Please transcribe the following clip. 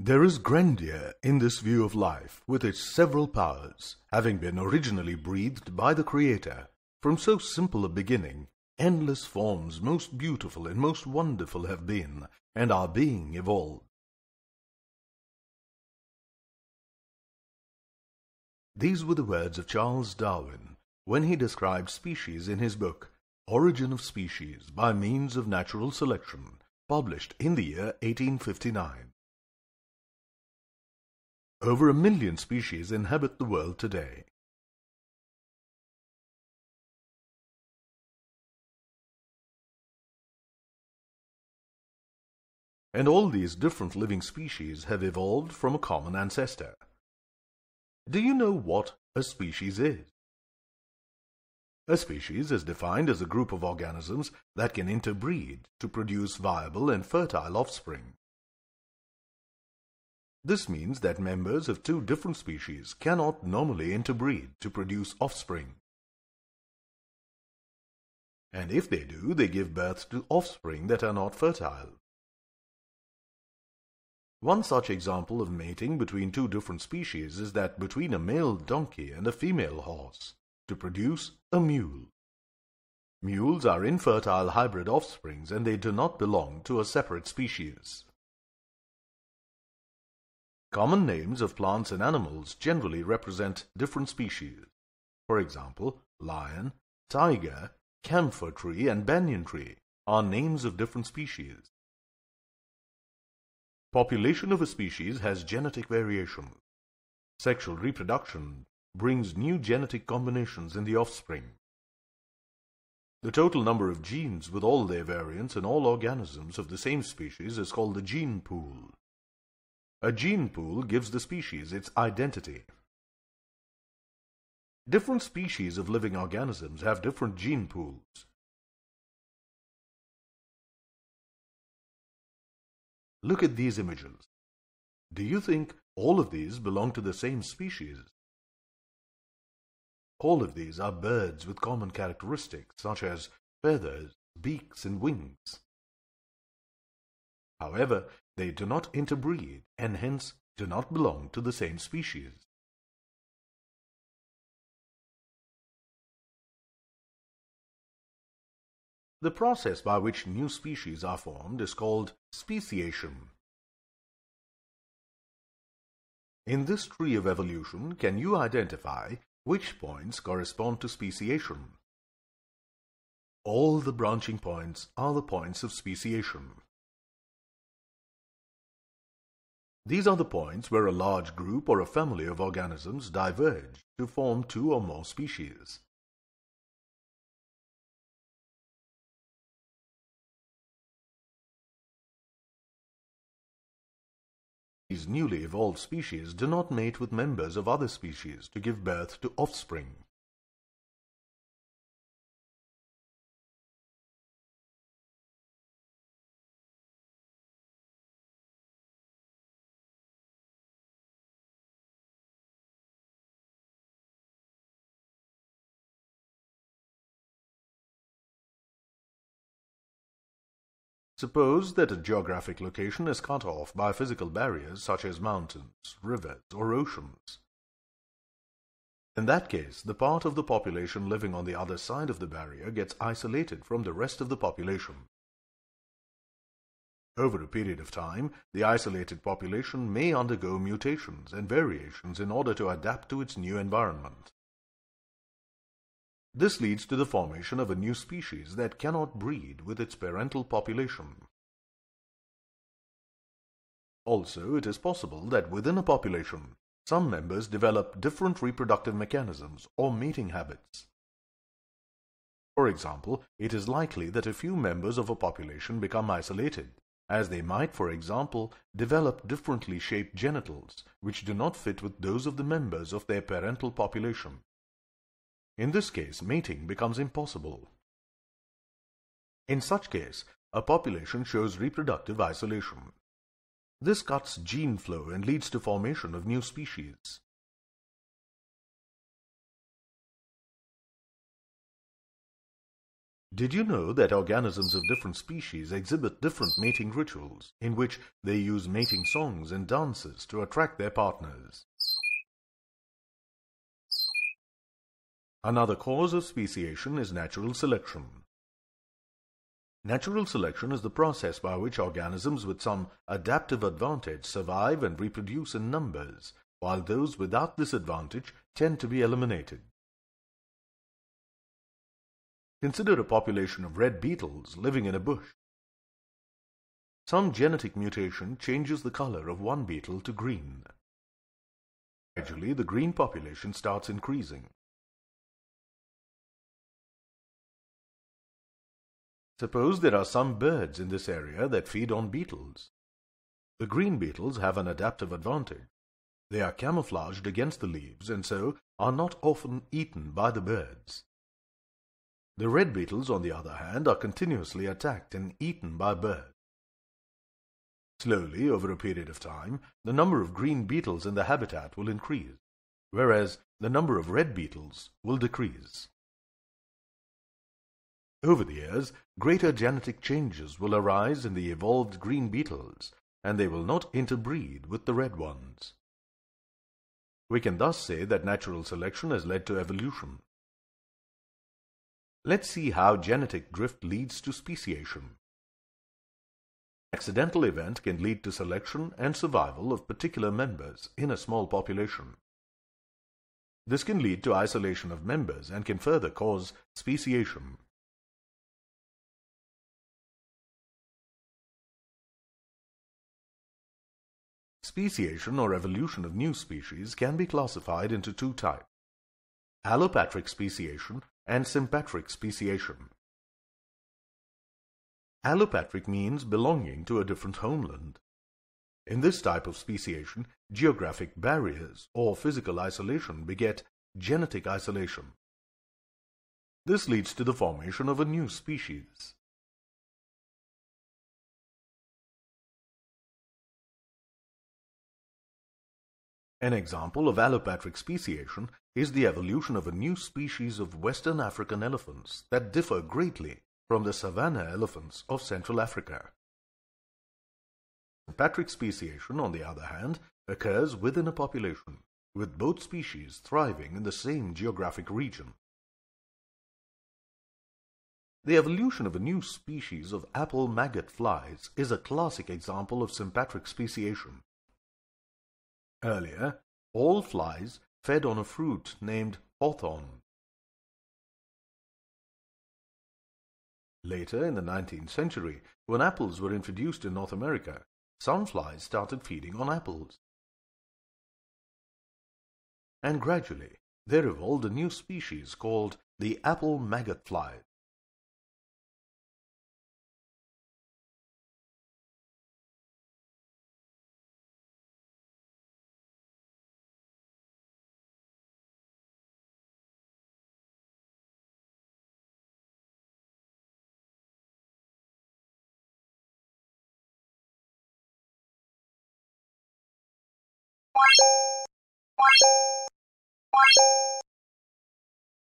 There is grandeur in this view of life, with its several powers, having been originally breathed by the Creator. From so simple a beginning, endless forms most beautiful and most wonderful have been, and are being evolved. These were the words of Charles Darwin when he described species in his book, Origin of Species by Means of Natural Selection, published in the year 1859. Over a million species inhabit the world today. And all these different living species have evolved from a common ancestor. Do you know what a species is? A species is defined as a group of organisms that can interbreed to produce viable and fertile offspring. This means that members of two different species cannot normally interbreed to produce offspring. And if they do, they give birth to offspring that are not fertile. One such example of mating between two different species is that between a male donkey and a female horse, to produce a mule. Mules are infertile hybrid offsprings and they do not belong to a separate species. Common names of plants and animals generally represent different species. For example, lion, tiger, camphor tree, and banyan tree are names of different species. Population of a species has genetic variation. Sexual reproduction brings new genetic combinations in the offspring. The total number of genes with all their variants in all organisms of the same species is called the gene pool. A gene pool gives the species its identity. Different species of living organisms have different gene pools. Look at these images. Do you think all of these belong to the same species? All of these are birds with common characteristics such as feathers, beaks, and wings. However, they do not interbreed and hence do not belong to the same species. The process by which new species are formed is called speciation. In this tree of evolution, can you identify which points correspond to speciation? All the branching points are the points of speciation. These are the points where a large group or a family of organisms diverge to form two or more species. These newly evolved species do not mate with members of other species to give birth to offspring. Suppose that a geographic location is cut off by physical barriers such as mountains, rivers, or oceans. In that case, the part of the population living on the other side of the barrier gets isolated from the rest of the population. Over a period of time, the isolated population may undergo mutations and variations in order to adapt to its new environment. This leads to the formation of a new species that cannot breed with its parental population. Also, it is possible that within a population, some members develop different reproductive mechanisms or mating habits. For example, it is likely that a few members of a population become isolated, as they might, for example, develop differently shaped genitals which do not fit with those of the members of their parental population. In this case, mating becomes impossible. In such case, a population shows reproductive isolation. This cuts gene flow and leads to formation of new species. Did you know that organisms of different species exhibit different mating rituals in which they use mating songs and dances to attract their partners? Another cause of speciation is natural selection. Natural selection is the process by which organisms with some adaptive advantage survive and reproduce in numbers, while those without this advantage tend to be eliminated. Consider a population of red beetles living in a bush. Some genetic mutation changes the color of one beetle to green. Gradually, the green population starts increasing. Suppose there are some birds in this area that feed on beetles. The green beetles have an adaptive advantage. They are camouflaged against the leaves and so are not often eaten by the birds. The red beetles, on the other hand, are continuously attacked and eaten by birds. Slowly, over a period of time, the number of green beetles in the habitat will increase, whereas the number of red beetles will decrease. Over the years, greater genetic changes will arise in the evolved green beetles, and they will not interbreed with the red ones. We can thus say that natural selection has led to evolution. Let's see how genetic drift leads to speciation. Accidental event can lead to selection and survival of particular members in a small population. This can lead to isolation of members and can further cause speciation. Speciation or evolution of new species can be classified into two types, allopatric speciation and sympatric speciation. Allopatric means belonging to a different homeland. In this type of speciation, geographic barriers or physical isolation beget genetic isolation. This leads to the formation of a new species. An example of allopatric speciation is the evolution of a new species of western African elephants that differ greatly from the savanna elephants of Central Africa. Sympatric speciation, on the other hand, occurs within a population, with both species thriving in the same geographic region. The evolution of a new species of apple maggot flies is a classic example of sympatric speciation. Earlier, all flies fed on a fruit named hawthorn. Later, in the 19th century, when apples were introduced in North America, some flies started feeding on apples. And gradually, there evolved a new species called the apple maggot fly. Thank you.